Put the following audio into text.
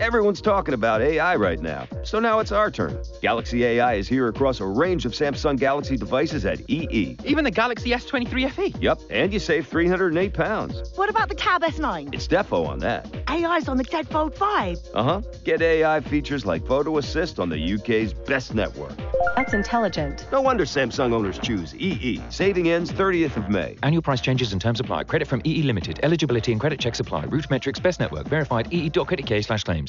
Everyone's talking about AI right now, so now it's our turn. Galaxy AI is here across a range of Samsung Galaxy devices at EE. Even the Galaxy S23 FE? Yep, and you save 308 pounds. What about the Tab S9? It's defo on that. AI's on the Z 5. Uh-huh. Get AI features like Photo Assist on the UK's best network. That's intelligent. No wonder Samsung owners choose EE. Saving ends 30th of May. Annual price changes and terms apply. Credit from EE Limited. Eligibility and credit checks apply. RootMetrics best network. Verified ee.credit slash claims.